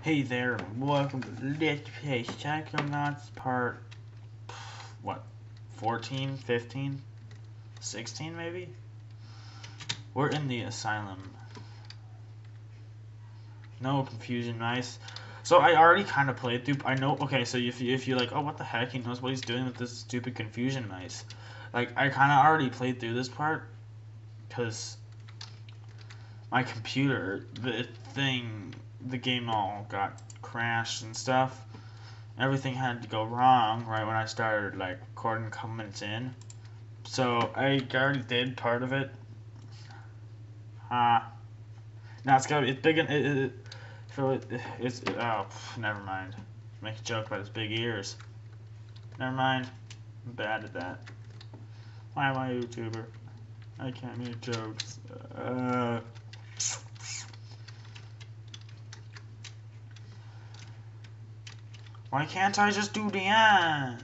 Hey there, welcome to Let's Play Psychonauts part, what, 14, 15, 16 maybe? We're in the asylum. No confusion, nice. So I already kind of played through, I know, okay, so if, you, if you're like, oh, what the heck, he knows what he's doing with this stupid confusion mice. Like, I kind of already played through this part, because my computer, the thing the game all got crashed and stuff. Everything had to go wrong right when I started like recording comments in. So I already did part of it. Ah. Uh, now it's got it's big and it, it, it, it's it, oh never mind. Make a joke about his big ears. Never mind. I'm bad at that. Why am I a YouTuber? I can't make jokes. Uh. Why can't I just do that?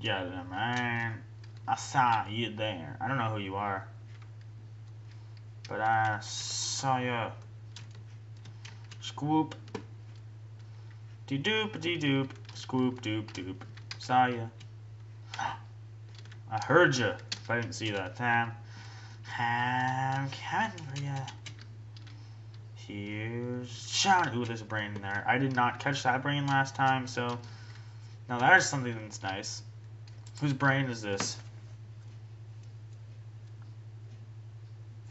Yeah, man. I saw you there. I don't know who you are. But I saw you. Scoop. Dee doop dee doop. Scoop doop doop. Saw you. I heard you. If I didn't see that time. For you. Here's Sean. Ooh, there's a brain in there. I did not catch that brain last time, so now that is something that's nice. Whose brain is this?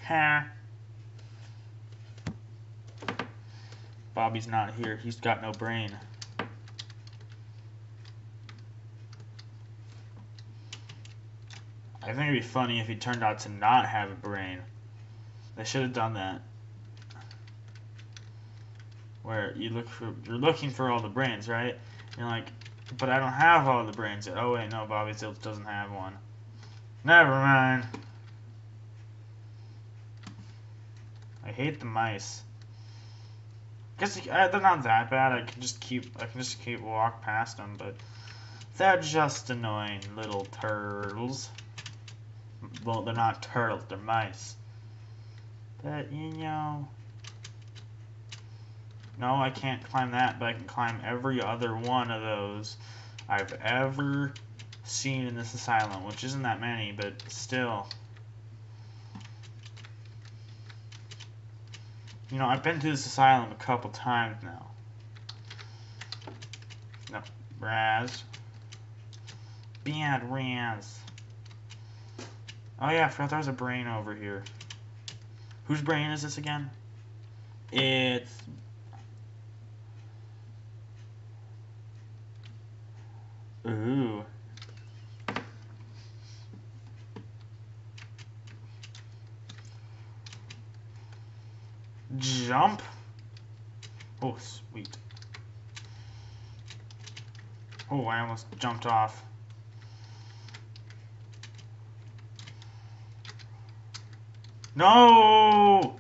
Ha. Bobby's not here. He's got no brain. I think it'd be funny if he turned out to not have a brain. They should have done that. Where you look for you're looking for all the brains, right? You're like, but I don't have all the brains yet. Oh wait, no, Bobby still doesn't have one. Never mind. I hate the mice. Guess uh, they're not that bad. I can just keep I can just keep walk past them, but they're just annoying little turtles well, they're not turtles, they're mice. But, you know... No, I can't climb that, but I can climb every other one of those I've ever seen in this asylum, which isn't that many, but still. You know, I've been to this asylum a couple times now. No, Raz. Bad Raz. Oh yeah, I forgot there was a brain over here. Whose brain is this again? It's... Ooh. Jump. Oh, sweet. Oh, I almost jumped off. No!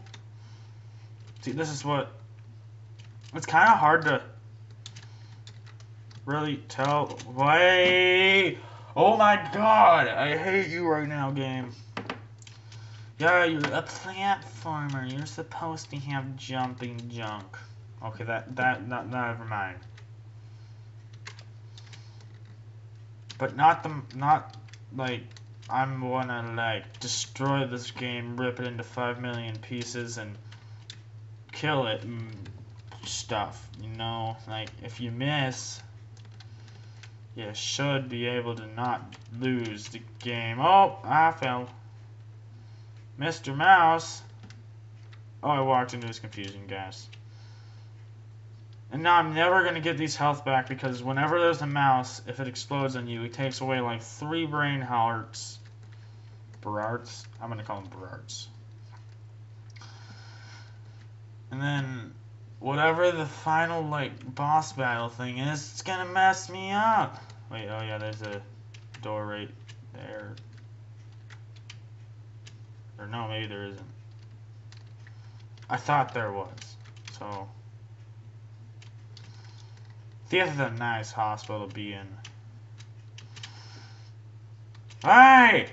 See, this is what... It's kind of hard to really tell. Wait! Oh my god! I hate you right now, game. Yeah, you're a platformer. You're supposed to have jumping junk. Okay, that, that, not, never mind. But not the, not, like, I'm gonna like destroy this game, rip it into five million pieces, and kill it and stuff. You know, like if you miss, you should be able to not lose the game. Oh, I fell. Mr. Mouse. Oh, I walked into his confusion, guys. And now I'm never going to get these health back because whenever there's a mouse, if it explodes on you, it takes away like three brain hearts. Berards? I'm going to call them Berards. And then whatever the final like boss battle thing is, it's to mess me up. Wait, oh yeah, there's a door right there. Or no, maybe there isn't. I thought there was. So this is a nice hospital to be in. Hey!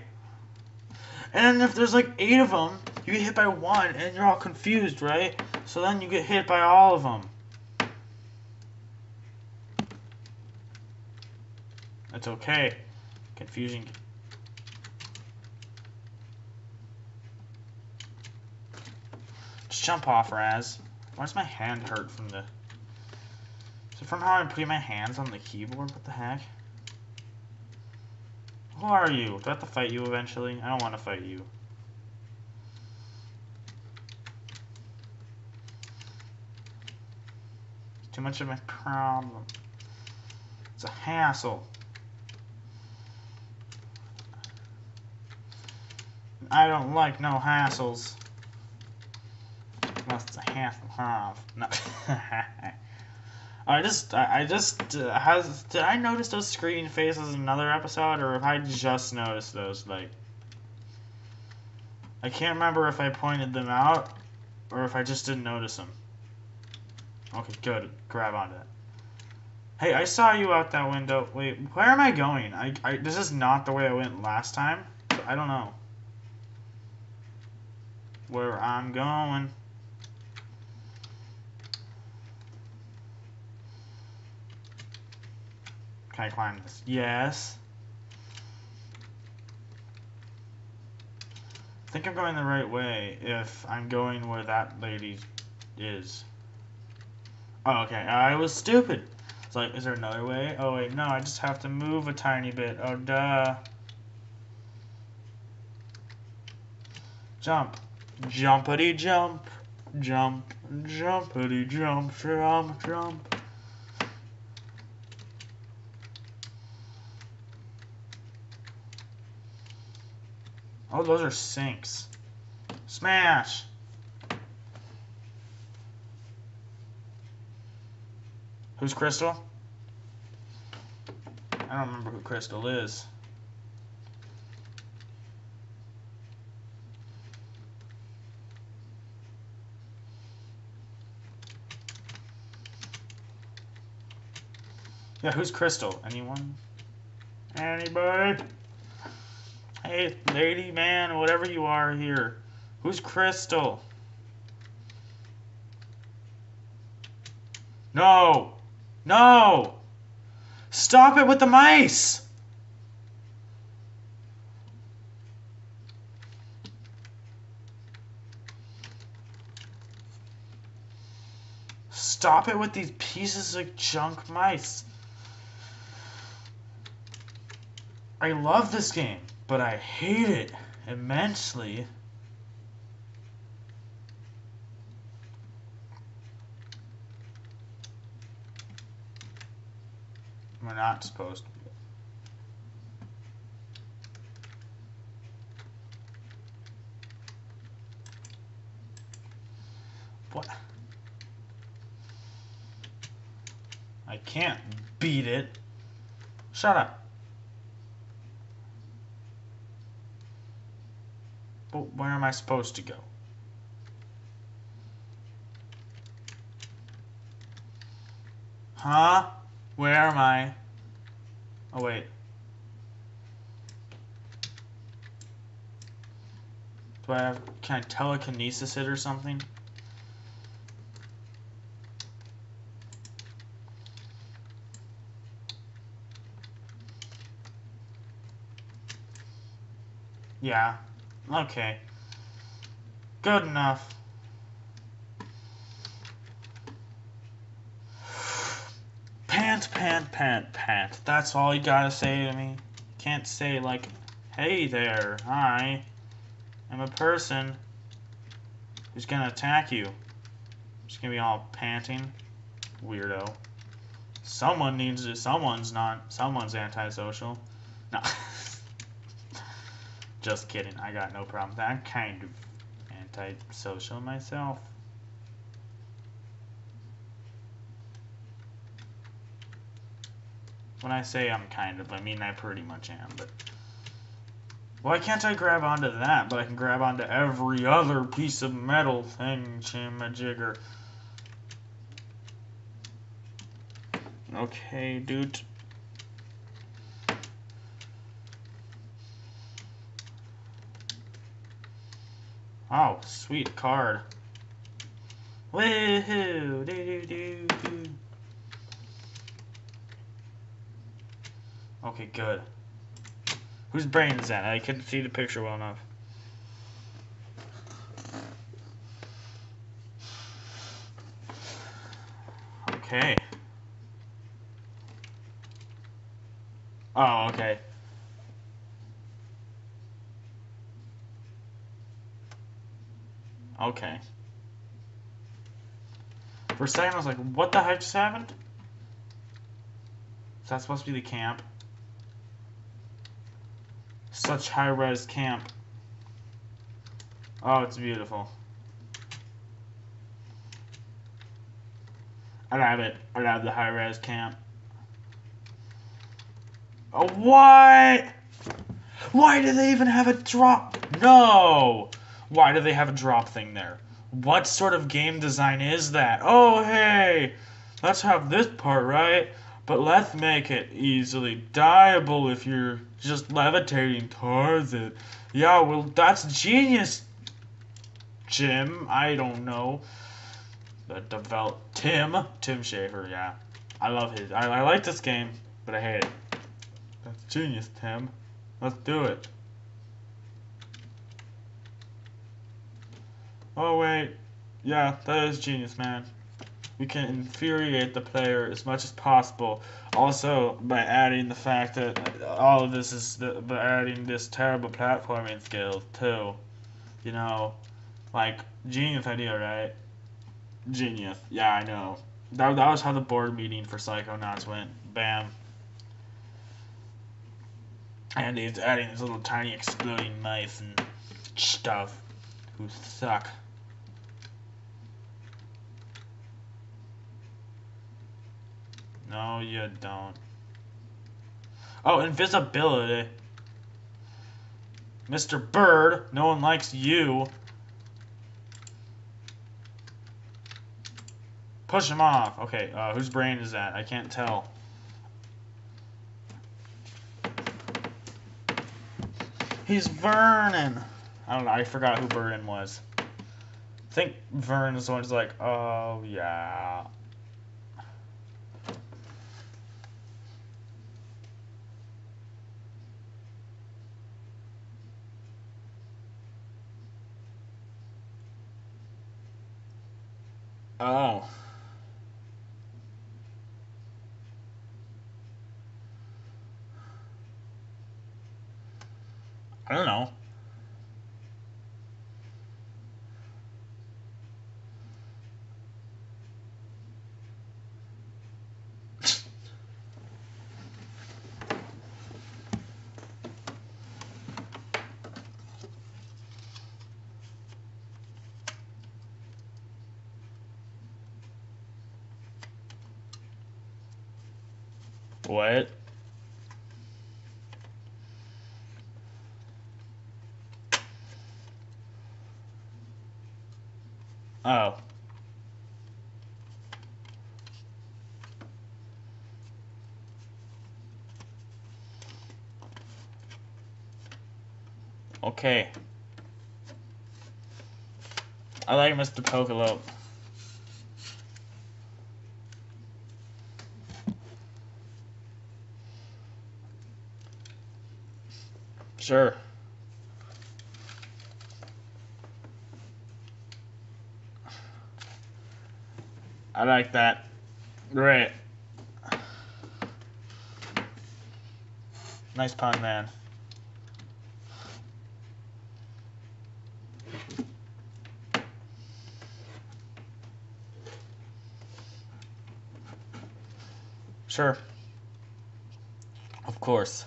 And if there's like eight of them, you get hit by one, and you're all confused, right? So then you get hit by all of them. That's okay. Confusion. Just jump off, Raz. Why does my hand hurt from the... Is it from how I'm putting my hands on the keyboard? What the heck? Who are you? Do I have to fight you eventually? I don't want to fight you. Too much of a problem. It's a hassle. I don't like no hassles. Unless it's a hassle. No. I just, I, just, uh, has, did I notice those screaming faces in another episode, or have I just noticed those, like, I can't remember if I pointed them out, or if I just didn't notice them. Okay, good, grab onto that. Hey, I saw you out that window. Wait, where am I going? I, I, this is not the way I went last time. I don't know. Where I'm going. Can I climb this? Yes. I think I'm going the right way if I'm going where that lady is. Oh, okay. I was stupid. It's like, is there another way? Oh, wait, no, I just have to move a tiny bit. Oh, duh. Jump. Jumpity jump. Jump. Jumpity jump. Jump, jump. Oh, those are sinks. Smash! Who's Crystal? I don't remember who Crystal is. Yeah, who's Crystal? Anyone? Anybody? Hey, lady, man, whatever you are here. Who's Crystal? No! No! Stop it with the mice! Stop it with these pieces of junk mice. I love this game, but I hate it immensely. We're not supposed to be. What? I can't beat it. Shut up. But where am I supposed to go? Huh? Where am I? Oh, wait. Do I have, can I telekinesis it or something? Yeah. Okay. Good enough. Pant, pant, pant, pant. That's all you gotta say to me. Can't say, like, hey there, I am a person who's gonna attack you. Just gonna be all panting. Weirdo. Someone needs to, someone's not, someone's antisocial. No. Just kidding. I got no problem. I'm kind of antisocial myself. When I say I'm kind of, I mean I pretty much am, but... Why can't I grab onto that, but I can grab onto every other piece of metal thing, jigger? Okay, dude. Oh, sweet card. Woohoo! Okay, good. Whose brain is that? I couldn't see the picture well enough. Okay. Oh, okay. Okay. For a second, I was like, what the heck just happened? Is that supposed to be the camp? Such high-res camp. Oh, it's beautiful. I love it. I love the high-res camp. Oh, what? Why do they even have a drop? No! Why do they have a drop thing there? What sort of game design is that? Oh, hey! Let's have this part, right? But let's make it easily dieable if you're just levitating towards it. Yeah, well, that's genius, Jim. I don't know. The develop Tim Tim Schafer. Yeah, I love his. I, I like this game, but I hate it. That's genius, Tim. Let's do it. Oh wait, yeah, that is genius, man. We can infuriate the player as much as possible. Also, by adding the fact that all of this is the, by adding this terrible platforming skill too. You know, like genius idea, right? Genius. Yeah, I know. That, that was how the board meeting for Psychonauts went. Bam. And he's adding these little tiny exploding mice and stuff who suck. No, you don't. Oh, invisibility. Mr. Bird, no one likes you. Push him off. Okay, uh, whose brain is that? I can't tell. He's Vernon. I don't know. I forgot who Vernon was. I think Vern is the one who's like, oh, yeah. Oh. I don't know. What? Oh. Okay. I like Mr. Pokeylope. Sure. I like that. Great. Nice pun, man. Sure. Of course.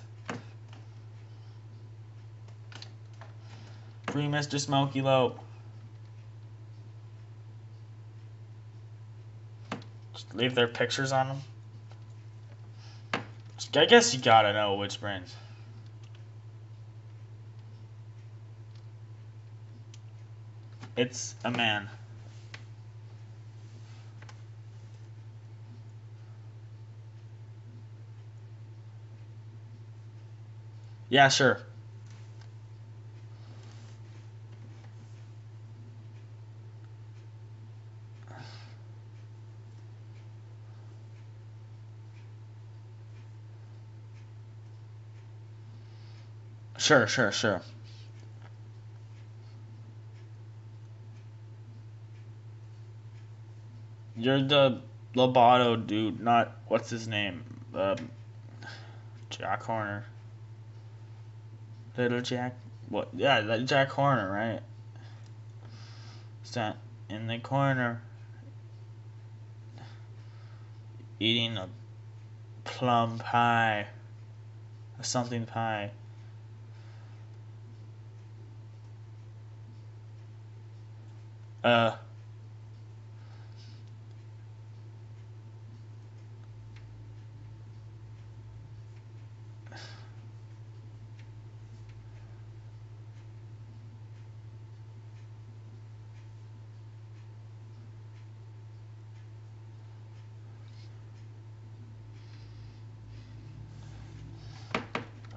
Free Mr. Smoky Lope. Just leave their pictures on them. I guess you gotta know which brands. It's a man. Yeah, sure. Sure, sure, sure. You're the Loboto dude, not what's his name? Um, Jack Horner. Little Jack. What? Yeah, that Jack Horner, right? Sat in the corner, eating a plum pie, a something pie. Uh.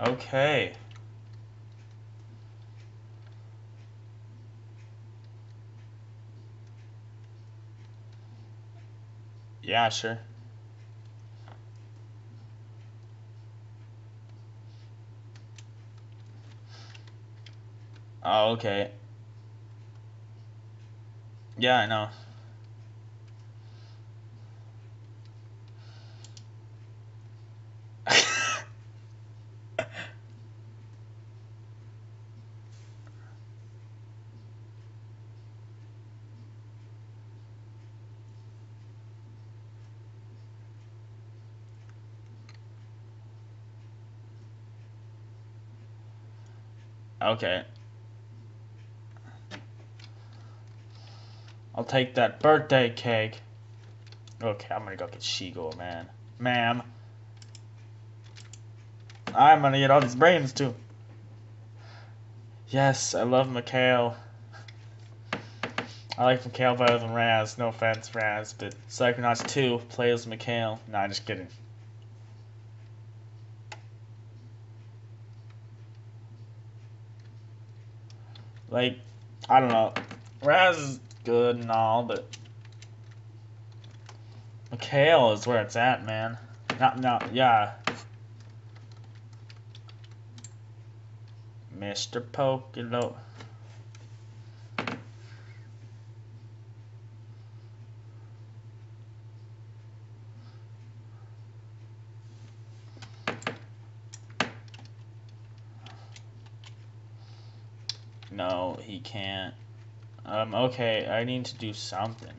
Okay. Yeah, sure. Oh, okay. Yeah, I know. Okay. I'll take that birthday cake. Okay, I'm gonna go get Shigo, man. Ma'am. I'm gonna get all these brains too. Yes, I love Mikhail. I like Mikhail better than Raz. No offense, Raz, but Psychonauts 2 plays Mikhail. Nah, just kidding. Like, I don't know. Raz is good and all, but Mikhail is where it's at, man. Not, not, yeah. Mr. Pokilo. No, he can't. Um, okay, I need to do something.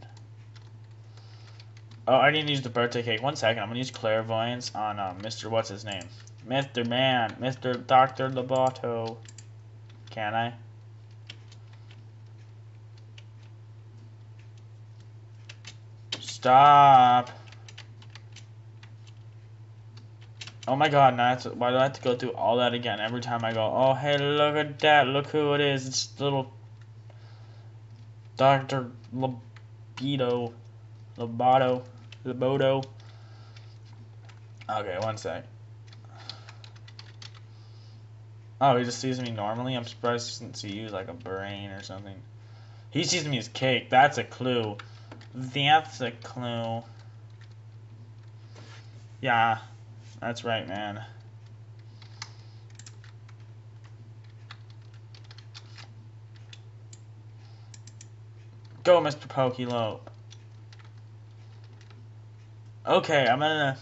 Oh, I need to use the birthday cake. One second, I'm gonna use clairvoyance on um, Mr. What's his name? Mr. Man, Mr. Dr. Loboto. Can I? Stop. Oh my god, now to, why do I have to go through all that again every time I go, oh hey, look at that, look who it is, it's little Dr. Loboto, Loboto, Loboto. Okay, one sec. Oh, he just sees me normally? I'm surprised he doesn't see you like a brain or something. He sees me as cake, that's a clue. That's a clue. Yeah, that's right, man. Go, Mr. Pokeylope. Okay, I'm gonna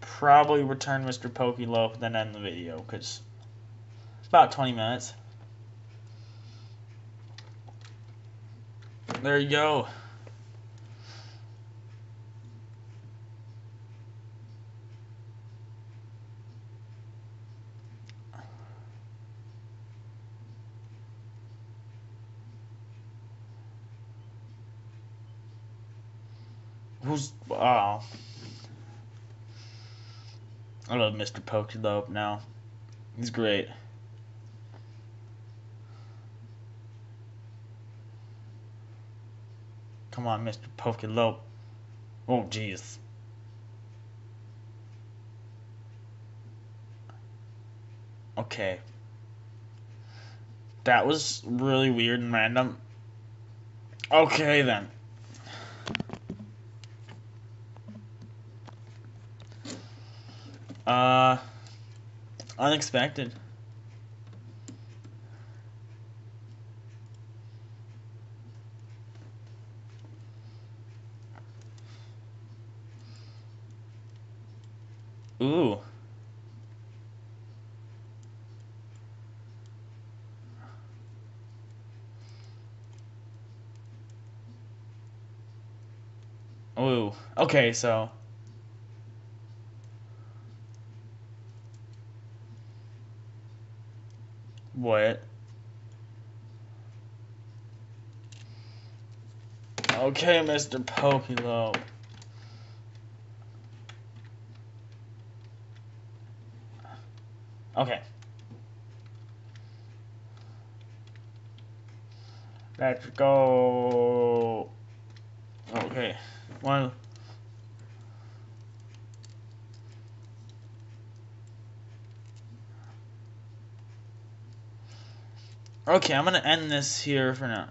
probably return Mr. Pokeylope then end the video, because it's about 20 minutes. There you go. Who's oh uh, I love Mr. Pokeylope now. He's great. Come on, Mr. Pokeylope. Oh, jeez. Okay. That was really weird and random. Okay, then. Uh, Unexpected. Ooh. Ooh. Okay, so. What? Okay, Mr. Pokelo. Okay. Let's go. Okay. One. Okay, I'm gonna end this here for now.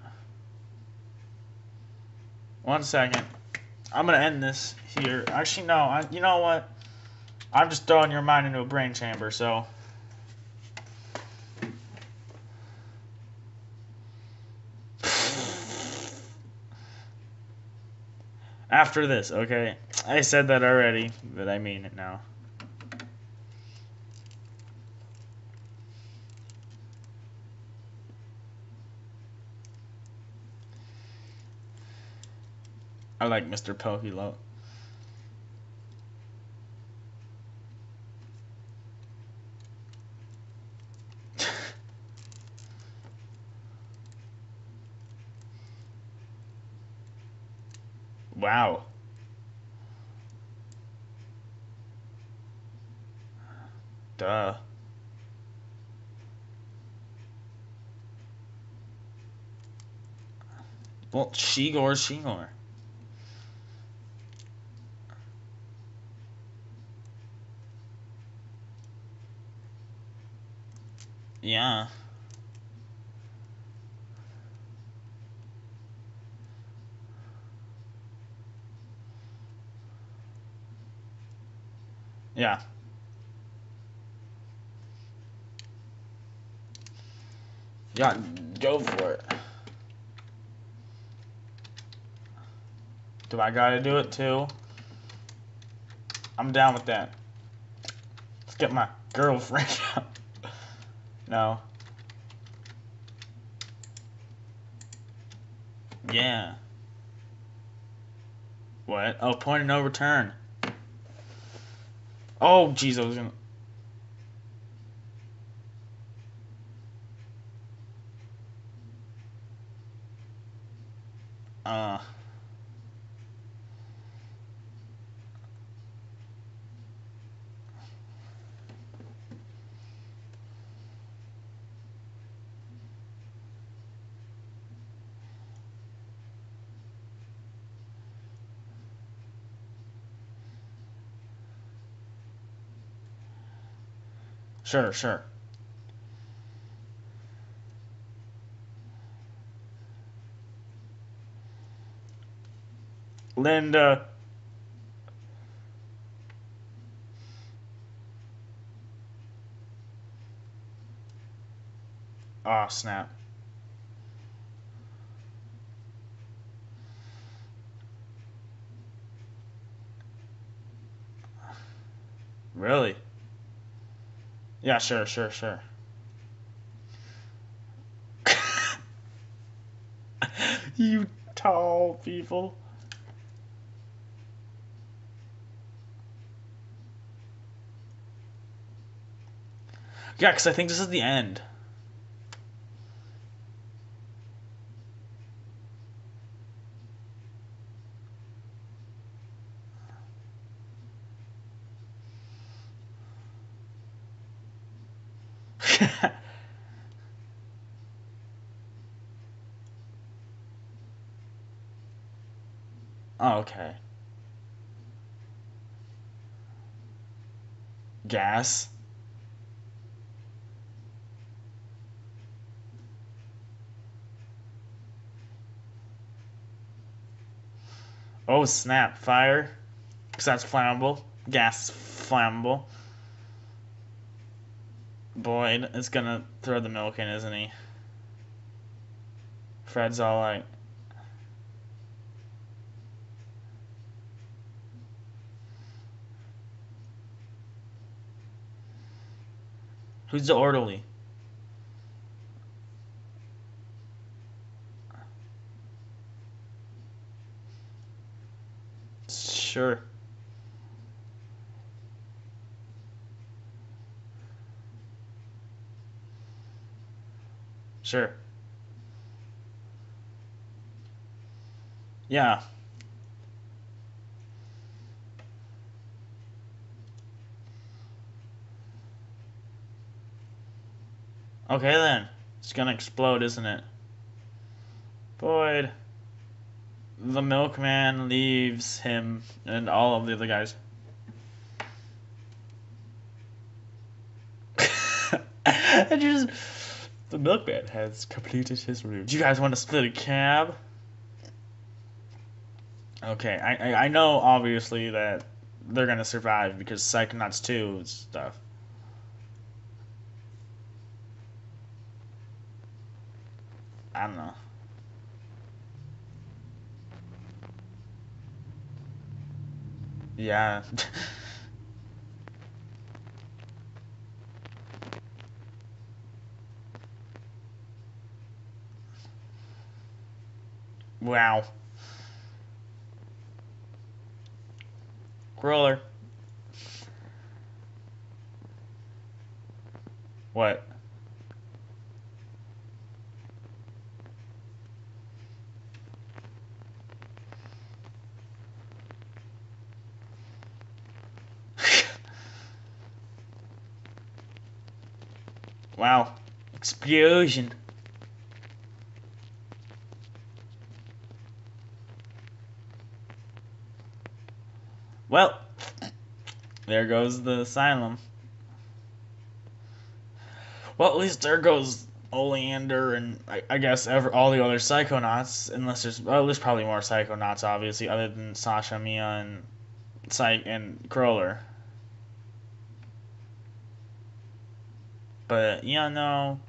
One second. I'm gonna end this here. Actually, no. I, you know what? I'm just throwing your mind into a brain chamber. So. After this, okay? I said that already, but I mean it now. I like Mr. Pokelo. wow. Duh. Well, Sheegor, Sheegor. Yeah. Yeah. Yeah, go for it. Do I gotta do it too? I'm down with that. Let's get my girlfriend out. No. Yeah. What? Oh, point of no return. Oh, jeez, I was gonna... Uh... Sure, sure. Linda. Oh, snap. Really? Yeah, sure, sure, sure. you tall people. Yeah, because I think this is the end. oh, okay. Gas. Oh snap! Fire, because that's flammable. Gas flammable. Boyd is gonna throw the milk in, isn't he? Fred's all like, Who's the orderly? Sure. Sure. Yeah. Okay then. It's gonna explode, isn't it? Boyd. The milkman leaves him and all of the other guys. and just the milkman has completed his route. Do you guys want to split a cab? Okay, I, I, I know obviously that they're gonna survive because Psychonauts 2 stuff. I don't know. Yeah. wow. Cruller. What? Wow. Explosion. Well, there goes the asylum. Well, at least there goes Oleander and I, I guess ever, all the other Psychonauts, unless there's well, there's probably more Psychonauts, obviously, other than Sasha, Milla, and Psych and Cruller. But yeah, no.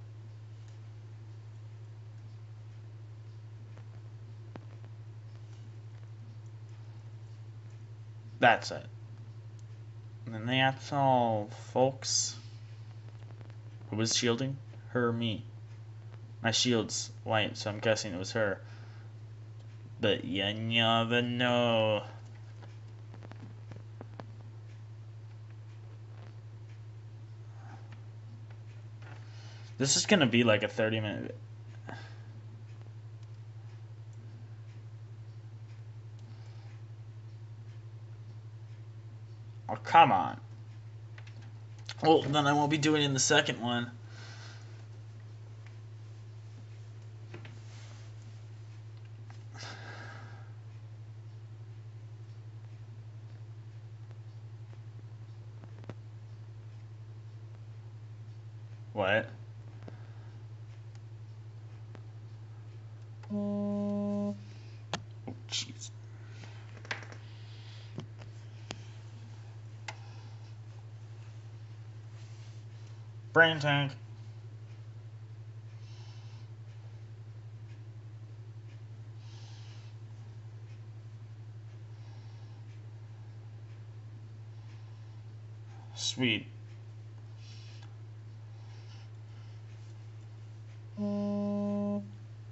That's it. And that's all, folks. Who was shielding? Her me? My shield's white, so I'm guessing it was her. But you never know. This is gonna be like a 30 minute. Oh, come on. Well, then I won't be doing it in the second one. What? Oh, jeez. Brain tank. Sweet.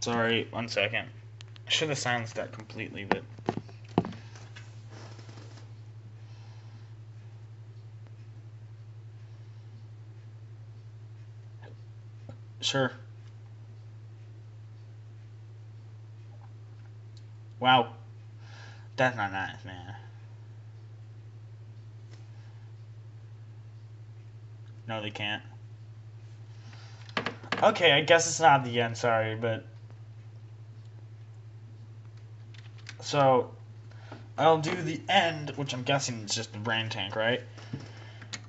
Sorry, one second. I should have silenced that completely, but. Sure. Wow. That's not nice, man. No, they can't. Okay, I guess it's not the end, sorry, but So, I'll do the end, which I'm guessing is just the brain tank, right?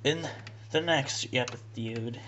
In the next episode.